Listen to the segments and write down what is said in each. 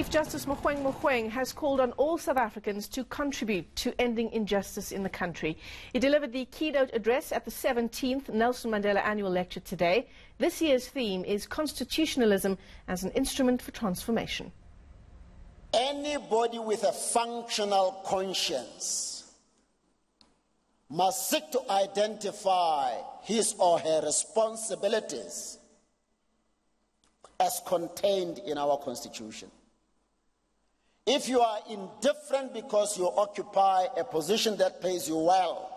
Chief Justice Mogoeng Mogoeng has called on all South Africans to contribute to ending injustice in the country. He delivered the keynote address at the 17th Nelson Mandela Annual Lecture today. This year's theme is Constitutionalism as an Instrument for Transformation. Anybody with a functional conscience must seek to identify his or her responsibilities as contained in our Constitution. If you are indifferent because you occupy a position that pays you well,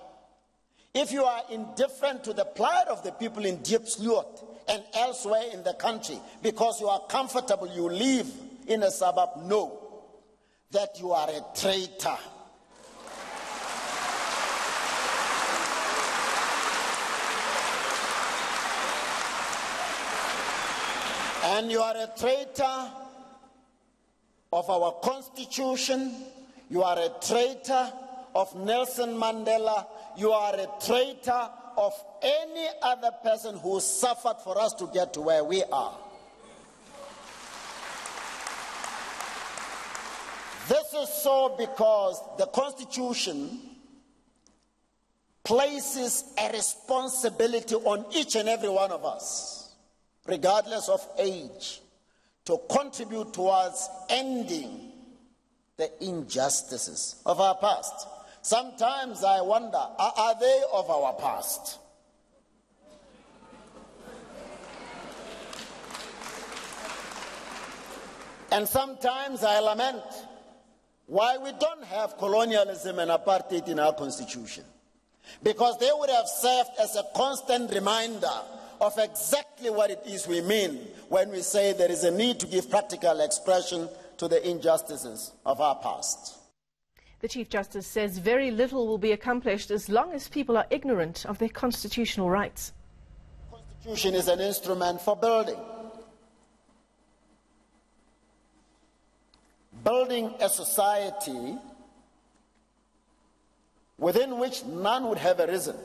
if you are indifferent to the plight of the people in Diepsloot and elsewhere in the country because you are comfortable, you live in a suburb, know that you are a traitor. And you are a traitor of our Constitution. You are a traitor of Nelson Mandela. You are a traitor of any other person who suffered for us to get to where we are. This is so because the Constitution places a responsibility on each and every one of us, regardless of age, to contribute towards ending the injustices of our past. Sometimes I wonder are, they of our past? And sometimes I lament why we don't have colonialism and apartheid in our constitution. Because they would have served as a constant reminder of exactly what it is we mean when we say there is a need to give practical expression to the injustices of our past. The Chief Justice says very little will be accomplished as long as people are ignorant of their constitutional rights. The Constitution is an instrument for building. Building a society within which none would have arisen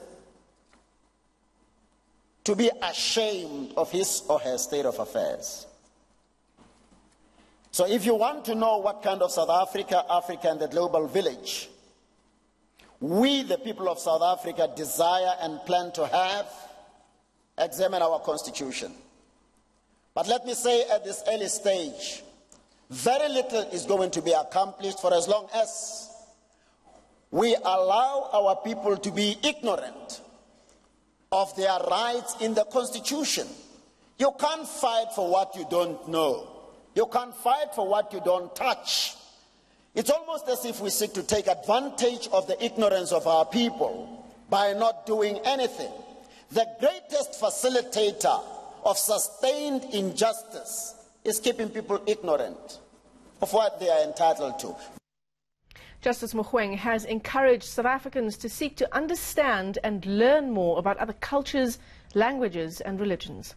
to be ashamed of his or her state of affairs. So, if you want to know what kind of South Africa, Africa, and the global village we, the people of South Africa, desire and plan to have, examine our constitution. But let me say at this early stage, very little is going to be accomplished for as long as we allow our people to be ignorant of their rights in the Constitution. You can't fight for what you don't know. You can't fight for what you don't touch. It's almost as if we seek to take advantage of the ignorance of our people by not doing anything. The greatest facilitator of sustained injustice is keeping people ignorant of what they are entitled to. Justice Mogoeng has encouraged South Africans to seek to understand and learn more about other cultures, languages and religions.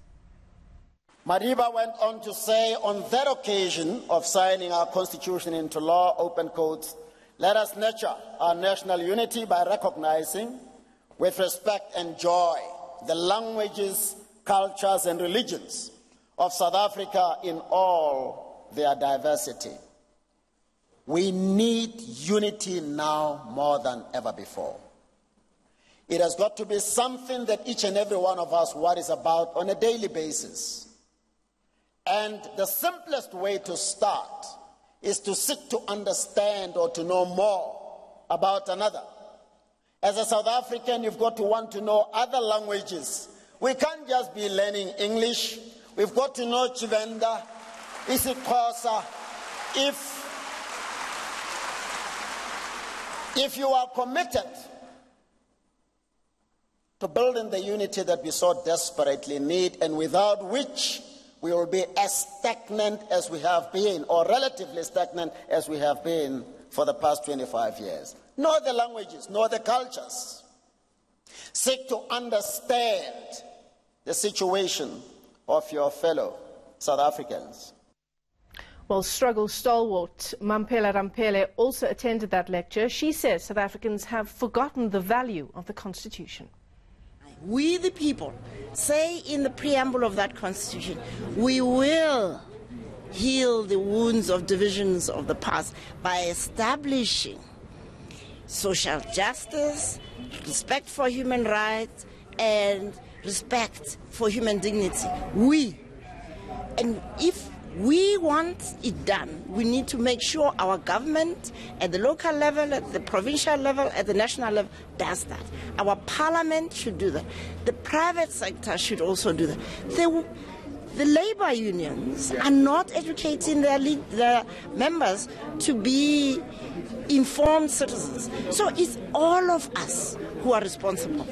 Madiba went on to say, on that occasion of signing our constitution into law, open quotes, let us nurture our national unity by recognizing, with respect and joy, the languages, cultures, and religions of South Africa in all their diversity. We need unity now more than ever before. It has got to be something that each and every one of us worries about on a daily basis. And the simplest way to start is to seek to understand or to know more about another. As a South African, you've got to want to know other languages. We can't just be learning English. We've got to know Tshivenda, isiXhosa. If if you are committed to building the unity that we so desperately need and without which we will be as stagnant as we have been, or relatively stagnant as we have been for the past 25 years. Know the languages, know the cultures. Seek to understand the situation of your fellow South Africans. Well, struggle stalwart Mamphela Ramphele also attended that lecture. She says South Africans have forgotten the value of the Constitution. We, the people, say in the preamble of that Constitution, we will heal the wounds of divisions of the past by establishing social justice, respect for human rights, and respect for human dignity. We. And if we want it done, we need to make sure our government at the local level, at the provincial level, at the national level does that. Our parliament should do that. The private sector should also do that. The, the labor unions are not educating their, lead, their members to be informed citizens. So it's all of us who are responsible.